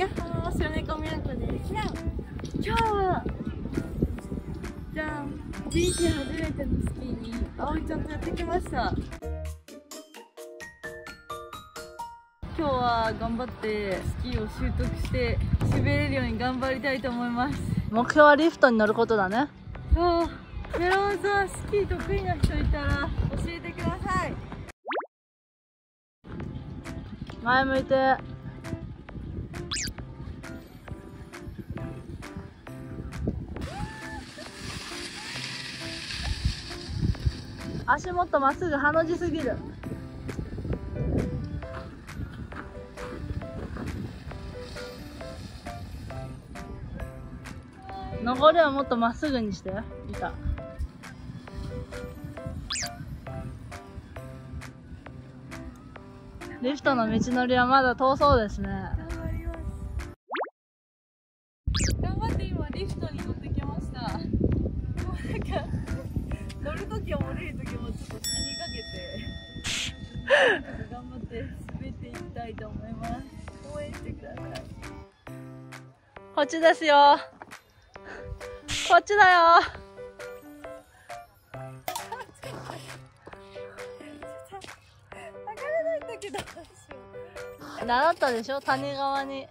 やっほー、白猫みやこです。今日は、じゃん、人生初めてのスキーに、葵ちゃんとやってきました。今日は頑張ってスキーを習得して滑れるように頑張りたいと思います目標はリフトに乗ることだねそうメロンさんスキー得意な人いたら教えてください前向いて足もっとまっすぐハの字すぎる。上りはもっとまっすぐにして。板リフトの道のりはまだ遠そうですね。頑張ります頑張って今リフトに乗ってきました。もうなんか乗るときも降りるときもちょっと死にかけて頑張って滑っていきたいと思います。応援してください。こっちですよ。こっちだよ。上がれない。んだけど。習ったでしょ？谷川に。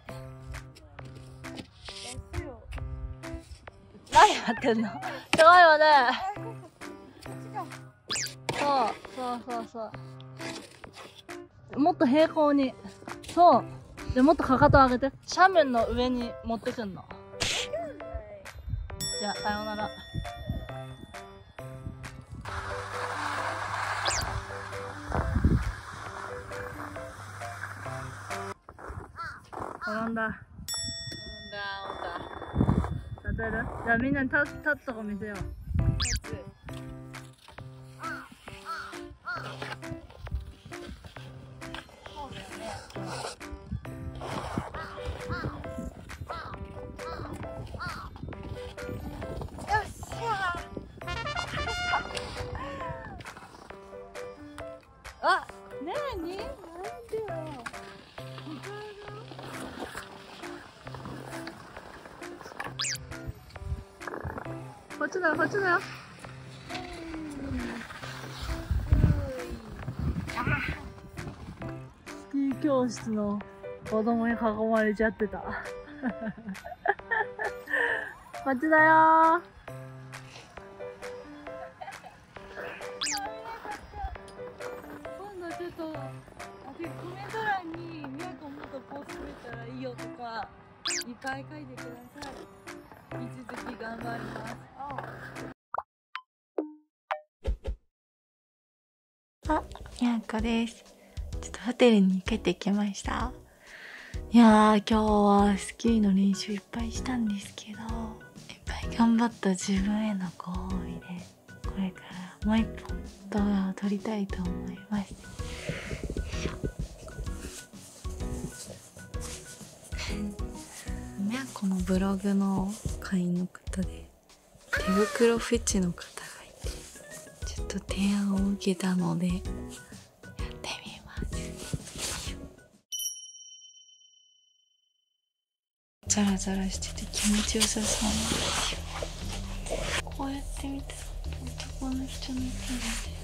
何やってんの？すごいわねそうそうそうそう。もっと平行に。そう。でもっとかかと上げて。斜面の上に持ってくんの。じゃあさようなら。転んだ。立てる？じゃあみんなに立立つとこ見せようあなになんでよ。こっちだよこっちだよスキー教室の子供に囲まれちゃってた。こっちだよ今度ちょっとあでコメント欄に「みやこもっとこう滑ったらいいよ」とかいっぱい書いてください引き続き頑張りますあ、みやこです。ちょっとホテルに帰ってきました。いやー、今日はスキーの練習いっぱいしたんですけど、いっぱい頑張った自分へのご褒美で、これからもう一本動画を撮りたいと思います。みやこのブログの会員の方で、手袋フェチの方がいて、ちょっと提案を受けたのでやってみます。ザラザラしてて気持ちよさそうなんです。よこうやって見たら男の人の手が